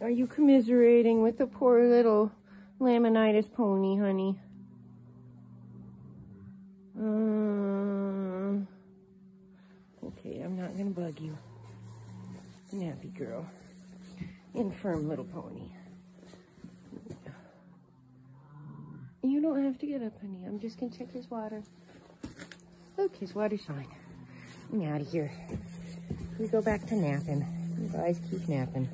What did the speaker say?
Are you commiserating with the poor little laminitis pony, honey? Uh, okay, I'm not gonna bug you. Nappy girl. Infirm little pony. You don't have to get up, honey. I'm just gonna check his water. Look, his water's fine. I'm out of here. We go back to napping. You guys keep napping.